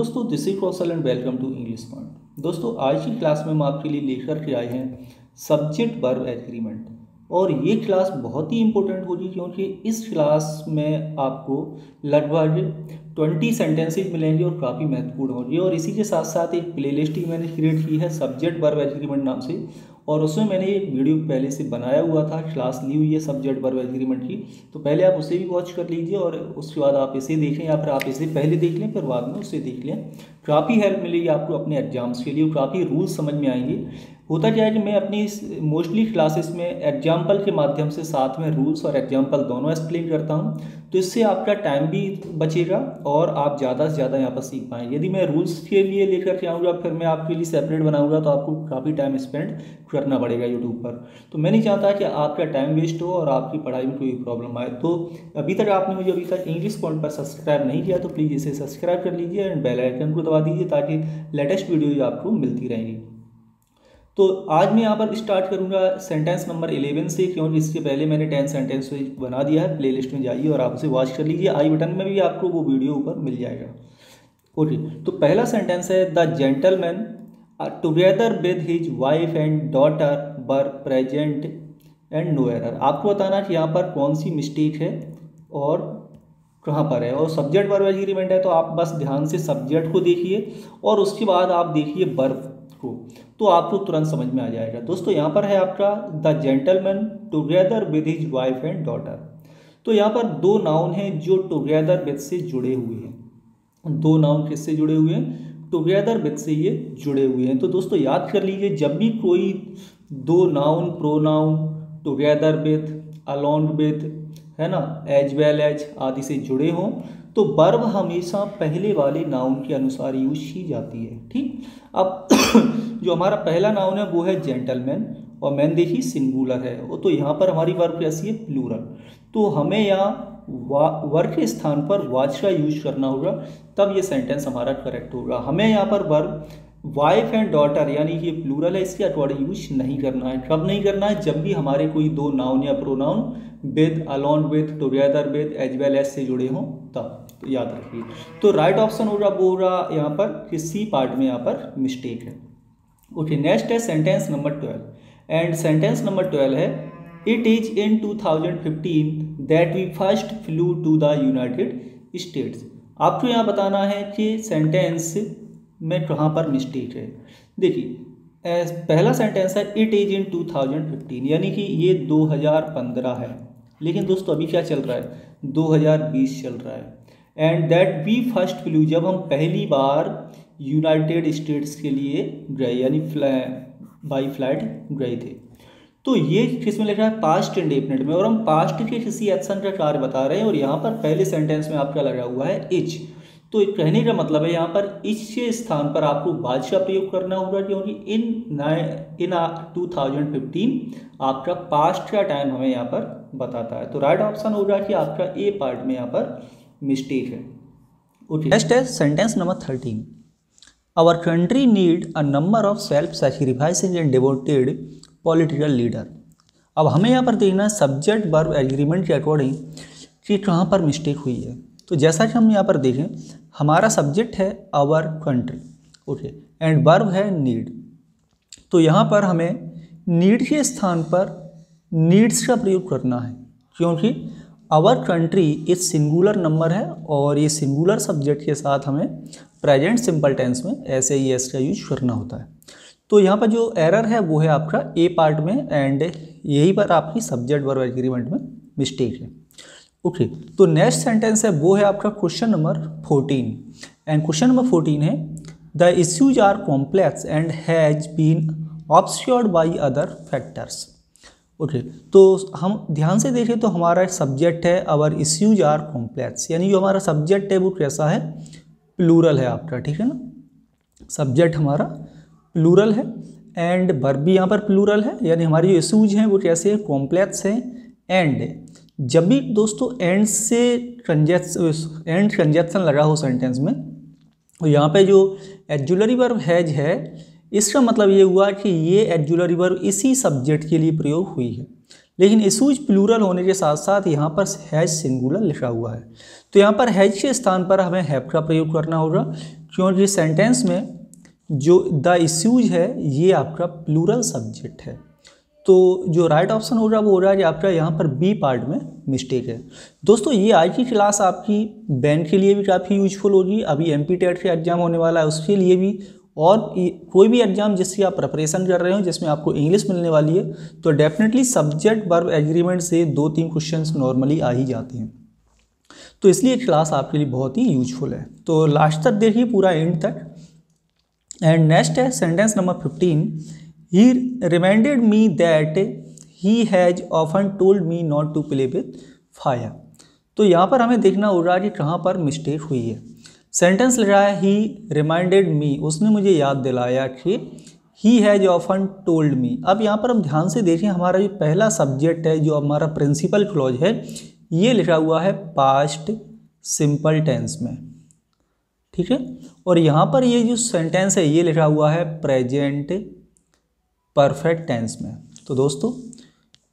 दोस्तों this is Kaushal and welcome to English point दोस्तों, आज की क्लास में हम आपके लिए लेकर के आए हैं सब्जेक्ट वर्ब एग्रीमेंट और ये क्लास बहुत ही इंपॉर्टेंट होगी क्योंकि इस क्लास में आपको लगभग ट्वेंटी सेंटेंसेज मिलेंगे और काफ़ी महत्वपूर्ण होंगे। और इसी के साथ साथ एक प्लेलिस्ट ही मैंने क्रिएट की है सब्जेक्ट वर्ब एग्रीमेंट नाम से। और उसमें मैंने एक वीडियो पहले से बनाया हुआ था क्लास ली हुई है सब्जेक्ट वर्ब एग्रीमेंट की। तो पहले आप उसे भी वॉच कर लीजिए और उसके बाद आप इसे देख लें या फिर आप इसे पहले देख लें, फिर बाद में उसे देख लें। काफ़ी हेल्प मिलेगी आपको अपने एग्ज़ाम्स के लिए, काफ़ी रूल्स समझ में आएँगे। होता क्या है कि मैं अपनी मोस्टली क्लासेस में एग्ज़ाम्पल के माध्यम से साथ में रूल्स और एग्ज़ाम्पल दोनों एक्सप्लेन करता हूँ तो इससे आपका टाइम भी बचेगा और आप ज़्यादा से ज़्यादा यहाँ पर सीख पाएँगे। यदि मैं रूल्स के लिए लेकर के आऊँगा, फिर मैं आपके लिए सेपरेट बनाऊँगा तो आपको काफ़ी टाइम स्पेंड करना पड़ेगा यूट्यूब पर। तो मैं नहीं चाहता कि आपका टाइम वेस्ट हो और आपकी पढ़ाई में कोई प्रॉब्लम आए। तो अभी तक आपने मुझे अभी तक इंग्लिश पॉइंट पर सब्सक्राइब नहीं किया तो प्लीज़ इसे सब्सक्राइब कर लीजिए एंड बेलाइकन को दबा दीजिए ताकि लेटेस्ट वीडियो आपको मिलती रहेंगी। तो आज मैं यहाँ पर स्टार्ट करूँगा सेंटेंस नंबर इलेवन से, क्योंकि इसके पहले मैंने टेन सेंटेंस बना दिया है। प्लेलिस्ट में जाइए और आप उसे वॉच कर लीजिए। आई बटन में भी आपको वो वीडियो ऊपर मिल जाएगा। ओके तो पहला सेंटेंस है the gentleman together with his wife and daughter were present and no error आपको बताना कि यहाँ पर कौन सी मिस्टेक है और कहाँ पर है? और सब्जेक्ट वर्ब एग्रीमेंट है तो आप बस ध्यान से सब्जेक्ट को देखिए और उसके बाद आप देखिए वर्ब को। तो आपको तुरंत समझ में आ जाएगा। दोस्तों, यहाँ पर है आपका the gentleman together with his wife and daughter तो यहाँ पर दो नाउन हैं जो टुगेदर विद से जुड़े हुए हैं। दो नाउन किससे जुड़े हुए हैं? टुगेदर विद से ये जुड़े हुए हैं। तो दोस्तों, याद कर लीजिए, जब भी कोई दो noun pronoun together with along with है ना? एज वेल एज आदि से जुड़े हों तो वर्ब हमेशा पहले वाले नाउन के अनुसार यूज़ की जाती है, ठीक? अब जो हमारा पहला नाउन है, वो है जेंटलमैन और मैन देखिए सिंगुलर है। वो तो यहाँ पर हमारी वर्ब कैसी है? प्लूरल तो हमें यहाँ वर्ग के स्थान पर वाच का यूज़ करना होगा, तब ये सेंटेंस हमारा करेक्ट होगा। हमें यहाँ पर वर्ब वाइफ एंड डॉटर यानी कि प्लूरल है, इसके अकॉर्डिंग यूज़ नहीं करना है। कब नहीं करना है? जब भी हमारे कोई दो नाउन या pronoun with along with together with as well as से जुड़े हों, तब तो याद रखिए। तो राइट ऑप्शन होगा वो होगा यहाँ पर, किसी पार्ट में यहाँ पर मिस्टेक है। ओके नेक्स्ट है sentence number twelve and sentence number twelve है it is in 2015 that we first flew to the United States आपको यहाँ बताना है कि सेंटेंस में कहाँ पर मिस्टेक है? देखिए पहला सेंटेंस है इट इज़ इन 2015 यानी कि ये 2015 है। लेकिन दोस्तों, अभी क्या चल रहा है? 2020 चल रहा है। And that we first flew जब हम पहली बार यूनाइटेड स्टेट्स के लिए गए, यानी बाई फ़्लाइट गए थे। तो ये किसमें लिखा है? पास्ट इंडेफिनेट में। और हम पास्ट के किसी एक्शन का कार्य बता रहे हैं और यहाँ पर पहले सेंटेंस में आपका लगा हुआ है इच तो कहने का मतलब है यहाँ पर इच के स्थान पर आपको का प्रयोग करना होगा, क्योंकि in in two thousand fifteen आपका पास्ट का टाइम हमें यहाँ पर बताता है। तो राइट ऑप्शन होगा कि आपका ए पार्ट में यहाँ पर मिस्टेक है। ओके नेक्स्ट है sentence number thirteen our country need a number of self sacrificing and devoted political leader अब हमें यहाँ पर देखना है सब्जेक्ट वर्ब एग्रीमेंट के अकॉर्डिंग कि कहाँ पर मिस्टेक हुई है। तो जैसा कि हम यहाँ पर देखें, हमारा सब्जेक्ट है our country okay and verb है नीड तो यहाँ पर हमें नीड के स्थान पर नीड्स का प्रयोग करना है, क्योंकि आवर कंट्री एक सिंगुलर नंबर है और ये सिंगुलर सब्जेक्ट के साथ हमें प्रेजेंट सिंपल टेंस में ऐसे ही एस का यूज़ करना होता है. तो यहाँ पर जो एरर है वो है आपका ए पार्ट में एंड यही पर आपकी सब्जेक्ट वर्ब एग्रीमेंट में मिस्टेक है. ओके तो नेक्स्ट सेंटेंस है, वो है आपका question number fourteen and question number fourteen है the issues are complex and has been obscured by other factors okay तो हम ध्यान से देखें तो हमारा सब्जेक्ट है अवर इश्यूज़ आर कॉम्प्लेक्स यानी जो हमारा सब्जेक्ट है, वो कैसा है? प्लूरल है आपका, ठीक है ना? सब्जेक्ट हमारा प्लूरल है एंड वर्ब भी यहाँ पर प्लूरल है, यानी हमारी जो इश्यूज़ हैं, वो कैसे हैं? कॉम्प्लेक्स हैं एंड जब भी दोस्तों एंड से कंजेक्स एंड कंजेक्शन लगा हो सेंटेंस में तो यहाँ पे जो एजुलरी वर्ब हैज़ है, इसका मतलब ये हुआ कि ये एजुलरी वर्ब इसी सब्जेक्ट के लिए प्रयोग हुई है। लेकिन इशूज प्लूरल होने के साथ साथ यहाँ पर हैज़ सिंगुलर लिखा हुआ है। तो यहाँ पर हैज़ के स्थान पर हमें हैव का प्रयोग करना होगा, क्योंकि सेंटेंस में जो द इश्यूज़ है, ये आपका प्लूरल सब्जेक्ट है। तो जो राइट ऑप्शन हो रहा है, वो हो रहा है आपका यहाँ पर बी पार्ट में मिस्टेक है। दोस्तों, ये आज की क्लास आपकी बैंक के लिए भी काफ़ी यूजफुल होगी। अभी एम पी टेट का एग्ज़ाम होने वाला है, उसके लिए भी। और कोई भी एग्ज़ाम जिसकी आप प्रिपरेशन कर रहे हो, जिसमें आपको इंग्लिश मिलने वाली है तो डेफिनेटली सब्जेक्ट वर्ब एग्रीमेंट से दो तीन क्वेश्चन नॉर्मली आ ही जाते हैं। तो इसलिए क्लास आपके लिए बहुत ही यूजफुल है। तो लास्ट तक देखिए, पूरा एंड तक। एंड नेक्स्ट है sentence number fifteen he reminded me that he has often told me not to play with fire तो यहाँ पर हमें देखना हो रहा है कि कहाँ पर मिस्टेक हुई है। सेंटेंस लग रहा है ही रिमाइंडेड मी उसने मुझे याद दिलाया कि he has often told me अब यहाँ पर हम ध्यान से देखें, हमारा जो पहला सब्जेक्ट है, जो हमारा प्रिंसिपल क्लॉज है, ये लिखा हुआ है पास्ट सिंपल टेंस में। ठीक है? और यहाँ पर ये जो सेंटेंस है, ये लिखा हुआ है प्रेजेंट परफेक्ट टेंस में। तो दोस्तों,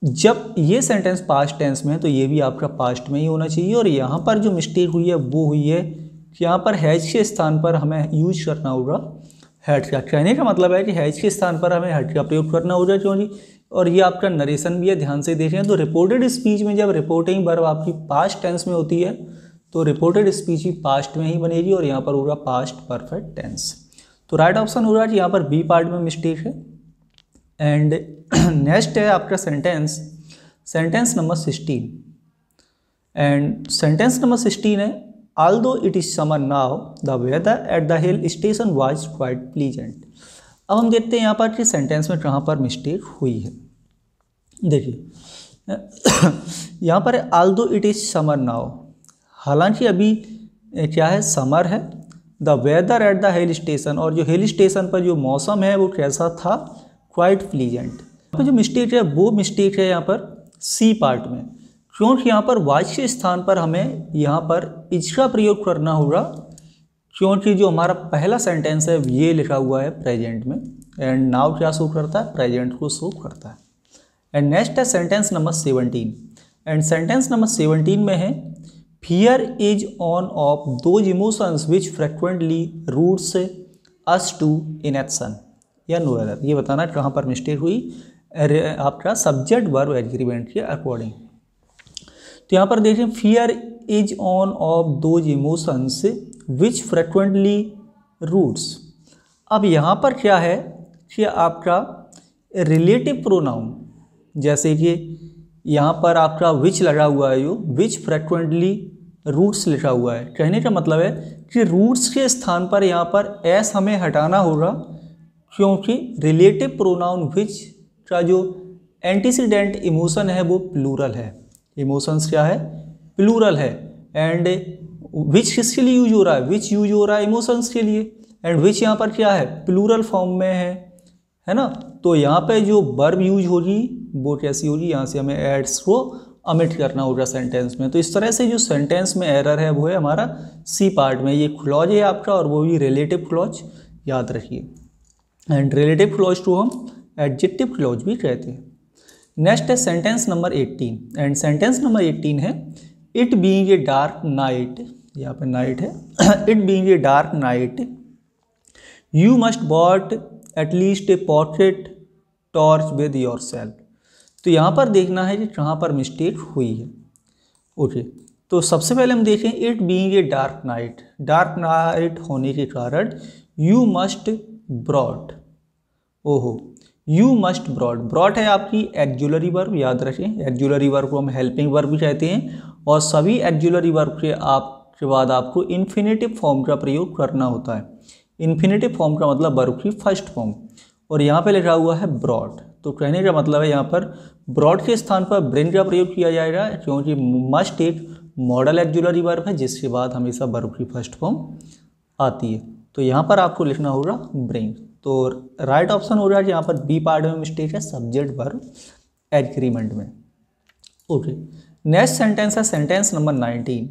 जब ये सेंटेंस पास्ट टेंस में है तो ये भी आपका पास्ट में ही होना चाहिए और यहाँ पर जो मिस्टेक हुई है, वो हुई है कि यहाँ पर हैज़ के स्थान पर हमें यूज़ करना होगा। हेड का कहने का मतलब है कि हैज़ के स्थान पर हमें हेड का प्रयोग करना होगा क्यों और ये आपका नरेशन भी है, ध्यान से देखें तो रिपोर्टेड स्पीच में जब रिपोर्टिंग वर्ब आपकी पास्ट टेंस में होती है तो रिपोर्टेड स्पीच ही पास्ट में ही बनेगी और यहाँ पर होगा पास्ट परफेक्ट टेंस तो राइट ऑप्शन हो रहा है कि यहाँ पर बी पार्ट में मिस्टेक है। एंड नेक्स्ट है आपका sentence sentence number sixteen and sentence number sixteen है although it is summer now the weather at the hill station was quite pleasant अब हम देखते हैं यहाँ पर कि सेंटेंस में कहाँ पर मिस्टेक हुई है। देखिए, यहाँ पर आल दो इट इज़ समर नाव हालाँकि अभी क्या है समर है। The weather at the hill station और जो हिल स्टेशन पर जो मौसम है, वो कैसा था? क्वाइट प्लीजेंट तो जो मिस्टेक है, वो मिस्टेक है यहाँ पर सी पार्ट में। क्योंकि यहाँ पर वाच के स्थान पर हमें यहाँ पर इज़ का प्रयोग करना होगा, क्योंकि जो हमारा पहला सेंटेंस है, ये लिखा हुआ है प्रेजेंट में। एंड नाउ क्या शो करता है? प्रेजेंट को शो करता है। एंड नेक्स्ट है sentence number seventeen and sentence number seventeen में है fear is one of those emotions which frequently routes us to in action या नो एरर। ये बताना कहाँ पर मिस्टेक हुई आपका सब्जेक्ट वर्ब एग्रीमेंट के अकॉर्डिंग। तो यहाँ पर देखें fear is one of those emotions which frequently routes अब यहाँ पर क्या है कि आपका रिलेटिव प्रोनाउन जैसे कि यहाँ पर आपका विच लगा हुआ है यो विच फ्रिक्वेंटली रूट्स लिखा हुआ है। कहने का मतलब है कि रूट्स के स्थान पर यहाँ पर एस हमें हटाना होगा क्योंकि रिलेटिव प्रोनाउन विच का जो एंटीसीडेंट इमोशन है वो प्लूरल है। इमोशंस क्या है? प्लूरल है। एंड विच किसके लिए यूज़ हो रहा है? विच यूज़ हो रहा है इमोशंस के लिए? एंड विच यहाँ पर क्या है? प्लूरल फॉर्म में है। है ना? तो यहाँ पे जो वर्ब यूज़ होगी, वो कैसी होगी? यहाँ से हमें एड्स को अमिट करना होगा सेंटेंस में। तो इस तरह से जो सेंटेंस में एरर है, वो है हमारा सी पार्ट में। ये क्लॉज है आपका और वो भी रिलेटिव क्लॉज याद रखिए। एंड रिलेटिव क्लॉज टू हम एडजेक्टिव क्लॉज भी कहते हैं। नेक्स्ट है sentence number 18 and sentence number 18 है it being a dark night यहाँ पे नाइट है it being a dark night you must bought at least a pocket torch with yourself तो यहाँ पर देखना है कि कहाँ पर मिस्टेक हुई है। ओके तो सबसे पहले हम देखें it being a dark night dark night होने के कारण यू मस्ट ब्रॉड ओहो यू मस्ट ब्रॉड ब्रॉड है आपकी एग्जुलरी वर्ब याद रखें एग्जुलरी वर्ब को हम हेल्पिंग वर्ब भी कहते हैं, और सभी एग्जुलरी वर्ब के आप के बाद आपको इन्फिनेटिव फॉर्म का प्रयोग करना होता है। इन्फिनेटिव फॉर्म का मतलब वर्ब की फ़र्स्ट फॉर्म और यहाँ पे लिखा हुआ है ब्रॉड तो कहने का मतलब है यहाँ पर ब्रॉड के स्थान पर ब्रेन का प्रयोग किया जाएगा, क्योंकि मस्ट एक मॉडल एक्जुलरी वर्ब है, जिसके बाद हमेशा वर्ब की फ़र्स्ट फॉर्म आती है। तो यहाँ पर आपको लिखना होगा ब्रेन तो राइट ऑप्शन हो रहा है यहाँ पर बी पार्ट में मिस्टेक है सब्जेक्ट वर्ब एग्रीमेंट में। ओके नेक्स्ट सेंटेंस है sentence number nineteen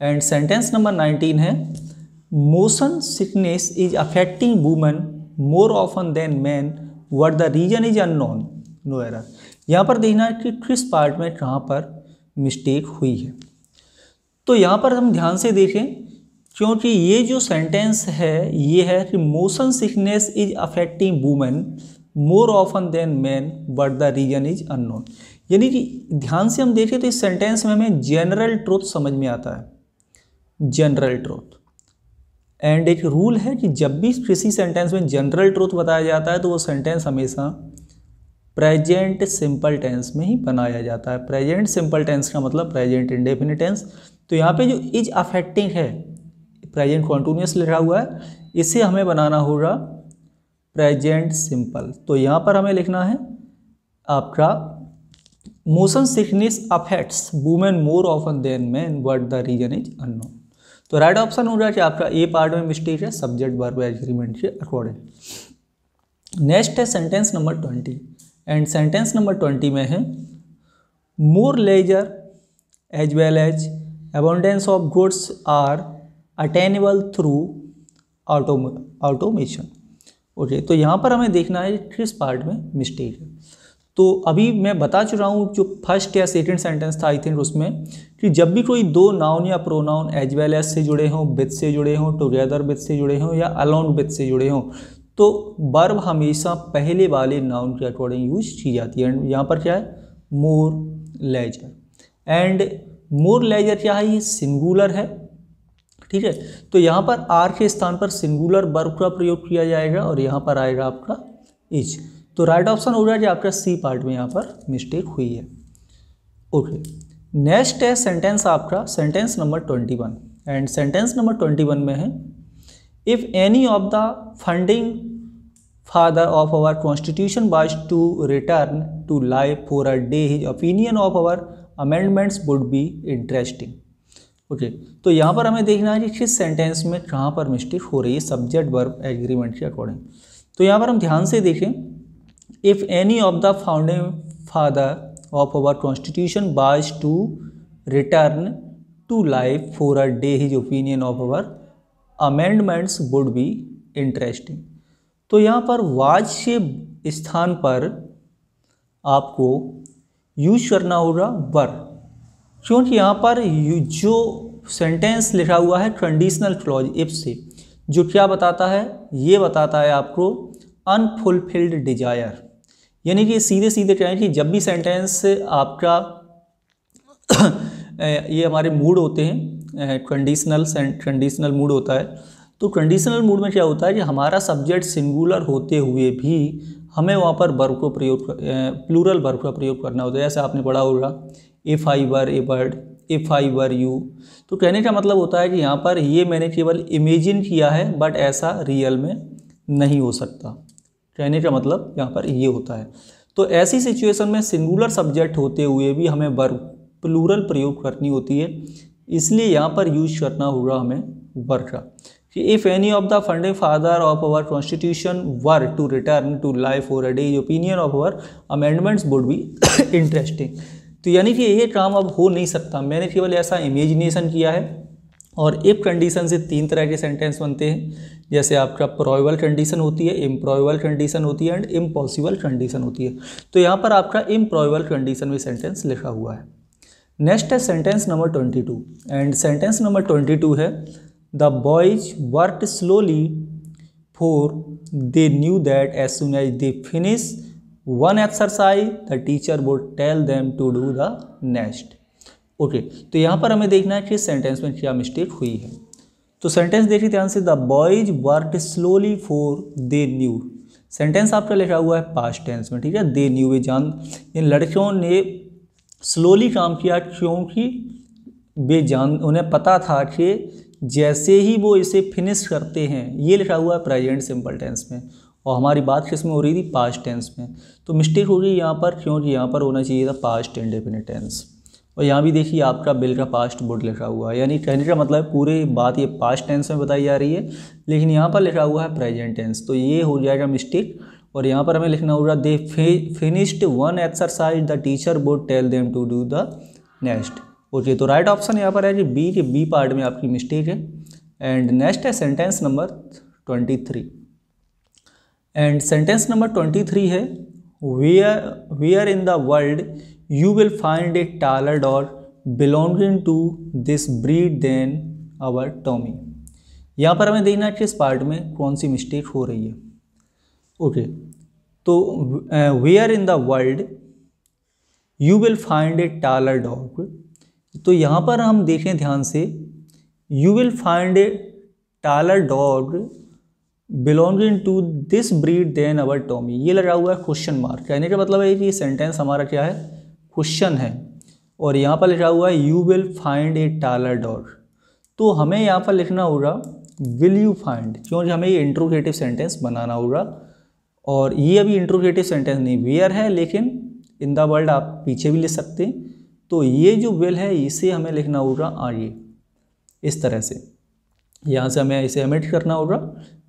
and sentence number nineteen है motion sickness is affecting women more often than man but the reason is unknown no error यहाँ पर देखना है कि किस पार्ट में कहाँ पर मिस्टेक हुई है। तो यहाँ पर हम ध्यान से देखें क्योंकि ये जो सेंटेंस है, ये है कि motion sickness is affecting women more often than man but the reason is unknown यानी कि ध्यान से हम देखें तो इस सेंटेंस में हमें जनरल ट्रूथ समझ में आता है। जनरल ट्रूथ एंड एक रूल है कि जब भी किसी सेंटेंस में जनरल ट्रूथ बताया जाता है तो वो सेंटेंस हमेशा प्रेजेंट सिंपल टेंस में ही बनाया जाता है। प्रेजेंट सिंपल टेंस का मतलब प्रेजेंट इंडेफिनिट टेंस तो यहाँ पे जो इज़ अफेक्टिंग है प्रेजेंट कॉन्टिन्यूस लिखा हुआ है, इसे हमें बनाना होगा प्रेजेंट सिंपल तो यहाँ पर हमें लिखना है, आपका motion sickness affects women more often than man but the reason is unknown तो राइट ऑप्शन हो रहा है आपका ए पार्ट में मिस्टेक है सब्जेक्ट वर्ब एग्रीमेंट के अकॉर्डिंग नेक्स्ट है sentence number twenty and sentence number twenty में है more leisure as well as abundance of goods are attainable through automation okay तो यहाँ पर हमें देखना है किस पार्ट में मिस्टेक है। तो अभी मैं बता चुका हूँ जो फ़र्स्ट या सेकेंड सेंटेंस था आई थिंक उसमें, कि जब भी कोई दो नाउन या प्रोनाउन एज वेल एज से जुड़े हों विथ से जुड़े हों टुगेदर विथ से जुड़े हों या अलोन विथ से जुड़े हों तो बर्ब हमेशा पहले वाले नाउन के अकॉर्डिंग यूज़ की जाती है। एंड यहाँ पर क्या है? More leisure and more leisure क्या है? ये सिंगुलर है। ठीक है? तो यहाँ पर आर के स्थान पर सिंगुलर वर्ब का प्रयोग किया जाएगा और यहाँ पर आएगा आपका इच तो राइट ऑप्शन हो कि आपका सी पार्ट में यहाँ पर मिस्टेक हुई है। ओके नेक्स्ट है सेंटेंस आपका sentence number twenty one and sentence number twenty one में है if any of the funding father of our constitution was to return to life for a day his opinion of our amendments would be interesting okay तो यहाँ पर हमें देखना है कि किस सेंटेंस में कहाँ पर मिस्टेक हो रही है सब्जेक्ट वर्ब एग्रीमेंट के अकॉर्डिंग तो यहाँ पर हम ध्यान से देखें if any of the founding father of our constitution was to return to life for a day his opinion of our amendments would be interesting तो यहाँ पर वाज के स्थान पर आपको यूज़ करना होगा वर क्योंकि यहाँ पर जो सेंटेंस लिखा हुआ है कंडीशनल क्लॉज इफ़ से, जो क्या बताता है? ये बताता है आपको अनफुलफिल्ड डिज़ायर यानी कि सीधे सीधे कहें कि जब भी सेंटेंस आपका ये हमारे मूड होते हैं कंडीशनल कंडीशनल मूड होता है तो कंडीशनल मूड में क्या होता है कि हमारा सब्जेक्ट सिंगुलर होते हुए भी हमें वहाँ पर वर्ब को प्रयोग प्लूरल वर्ब का प्रयोग करना होता है, जैसे आपने पढ़ा होगा। If I were a bird if I were you तो कहने का मतलब होता है कि यहाँ पर ये मैंने केवल इमेजिन किया है बट ऐसा रियल में नहीं हो सकता। कहने का मतलब यहाँ पर ये होता है। तो ऐसी सिचुएशन में सिंगुलर सब्जेक्ट होते हुए भी हमें वर्ब प्लूरल प्रयोग करनी होती है। इसलिए यहाँ पर यूज़ करना होगा हमें वर्ग का। कि if any of the funding father of our constitution were to return to life और a day opinion of our amendments would be interesting तो यानी कि ये काम अब हो नहीं सकता। मैंने केवल ऐसा इमेजिनेशन किया है और इफ़ कंडीशन से तीन तरह के सेंटेंस बनते हैं। जैसे आपका प्रोबेबल कंडीशन होती है इम्प्रोबेबल कंडीशन होती है एंड इम्पॉसिबल कंडीशन होती है। तो यहाँ पर आपका इम्प्रोबेबल कंडीशन में सेंटेंस लिखा हुआ है। नेक्स्ट है sentence number twenty two and sentence number twenty two है the boys work slowly for they knew that as soon as they finish one exercise the teacher would tell them to do the next okay तो यहाँ पर हमें देखना है कि sentence में क्या मिस्टेक हुई है। तो सेंटेंस देखिए ध्यान से the boys work slowly for they knew sentence आपका लिखा हुआ है पास्ट टेंस में, ठीक है? दे न्यू वे जान, इन लड़कियों ने स्लोली काम किया क्योंकि वे जान, उन्हें पता था कि जैसे ही वो इसे फिनिश करते हैं, ये लिखा हुआ है प्रेजेंट सिंपल टेंस में। और हमारी बात किसमें हो रही थी? पास्ट टेंस में। तो मिस्टेक हो गई यहाँ पर, क्योंकि यहाँ पर होना चाहिए था पास्ट इंडेफिनिट टेंस और यहाँ भी देखिए आपका बिल का पास्ट बुड लिखा हुआ है। यानी कहने का मतलब पूरी बात ये पास्ट टेंस में बताई जा रही है, लेकिन यहाँ पर लिखा हुआ है प्रेजेंट टेंस तो ये हो जाएगा मिस्टेक और यहाँ पर हमें लिखना होगा they finished one exercise the teacher would tell them to do the next okay तो राइट ऑप्शन यहाँ पर है कि बी के बी पार्ट में आपकी मिस्टेक है। एंड नेक्स्ट है sentence number twenty three and sentence number twenty three है where where in the world you will find a taller dog belonging to this breed than our Tommy यहाँ पर हमें देखना है इस पार्ट में कौन सी मिस्टेक हो रही है। ओके तो where in the world you will find a taller dog तो यहाँ पर हम देखें ध्यान से you will find a taller dog belonging to this breed than our Tommy ये लगा हुआ है क्वेश्चन मार्क कहने का मतलब है कि ये सेंटेंस हमारा क्या है? क्वेश्चन है. और यहाँ पर लिखा हुआ है you will find a taller dog तो हमें यहाँ पर लिखना होगा विल यू फाइंड क्योंकि हमें ये इंट्रोगेटिव सेंटेंस बनाना होगा। और ये अभी इंट्रोगेटिव सेंटेंस नहीं वेयर है, लेकिन इन द वर्ल्ड आप पीछे भी लिख सकते हैं। तो ये जो विल है, इसे हमें लिखना होगा आगे। इस तरह से। यहाँ से हमें इसे एमिट करना होगा।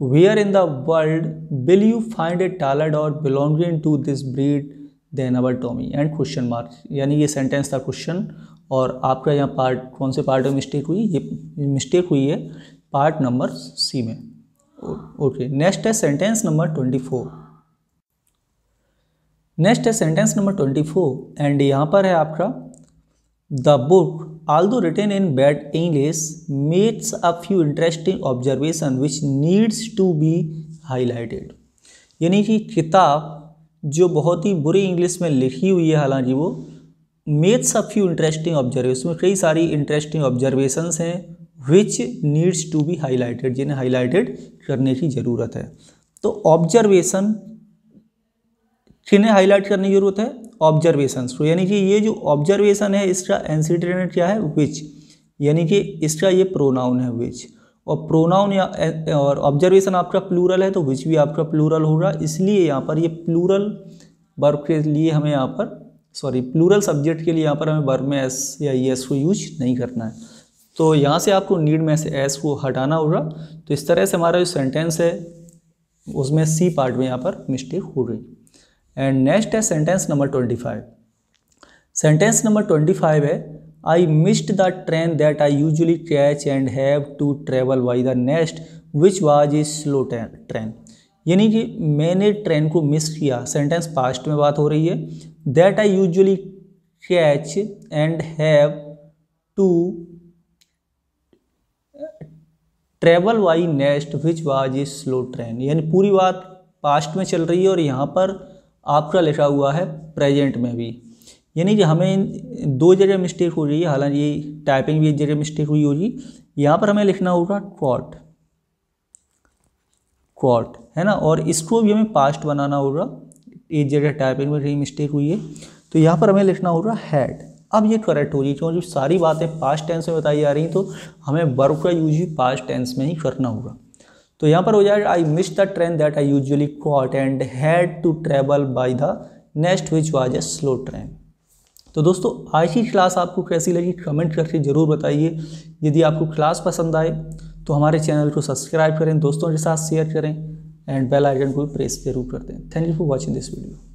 Where in the world will you find a taller और belonging to this breed than our Tommy and question mark यानी ये सेंटेंस था क्वेश्चन और आपका यहाँ पार्ट कौन से पार्ट में मिस्टेक हुई? ये मिस्टेक हुई है पार्ट नंबर सी में। ओके नेक्स्ट है sentence number twenty four next है sentence number twenty four and यहाँ पर है आपका book although written in bad English makes a few interesting observation which needs to be highlighted यानी कि किताब जो बहुत ही बुरी इंग्लिश में लिखी हुई है हालाँकि वो makes a few interesting observation में कई सारी इंटरेस्टिंग ऑब्जर्वेशंस हैं which needs to be highlighted जिन्हें हाईलाइटेड करने की ज़रूरत है। तो ऑब्जर्वेशन किन्हें हाईलाइट करने की ज़रूरत है? ऑब्जर्वेशन तो यानी कि ये जो ऑब्जर्वेशन है, इसका एंसीडेंट क्या है? विच यानी कि इसका ये प्रोनाउन है विच और प्रोनाउन या, और ऑब्जर्वेशन आपका प्लूरल है तो विच भी आपका प्लूरल होगा। इसलिए यहाँ पर ये प्लूरल वर्ब के लिए हमें यहाँ पर सॉरी प्लूरल सब्जेक्ट के लिए यहाँ पर हमें वर्ब में एस या ई एस को यूज़ नहीं करना है। तो यहाँ से आपको नीड में से एस को हटाना होगा। तो इस तरह से हमारा जो सेंटेंस है, उसमें सी पार्ट में यहाँ पर मिस्टेक हो रही। एंड नेक्स्ट है sentence number twenty five sentence number twenty five है I missed the train that I usually catch and have to travel by the next which was is slow train यानी कि मैंने train को miss किया। Sentence past में बात हो रही है। That I usually catch and have to travel by next which was is slow train यानी पूरी बात पास्ट में चल रही है और यहाँ पर आपका लिखा हुआ है प्रेजेंट में भी। यानी कि हमें दो जगह मिस्टेक हो रही है, हालाँकि ये टाइपिंग भी एक जगह मिस्टेक हुई होगी। यहाँ पर हमें लिखना होगा क्वाट क्वाट है ना? और इसको भी हमें पास्ट बनाना होगा। एक जगह टाइपिंग में कहीं मिस्टेक हुई है तो यहाँ पर हमें लिखना होगा हैड अब ये करेक्ट हो रही क्योंकि सारी बातें पास्ट टेंस में बताई जा रही तो हमें वर्ब का यूज़ ही पास्ट टेंस में ही करना होगा। तो यहाँ पर हो जाएगा I miss the train that I usually caught and had to travel by the next which was a slow train तो दोस्तों, आज की क्लास आपको कैसी लगी? कमेंट करके ज़रूर बताइए। यदि आपको क्लास पसंद आए तो हमारे चैनल को सब्सक्राइब करें, दोस्तों के साथ शेयर करें एंड बेल आइकन को प्रेस ज़रूर कर दें। Thank you for watching this video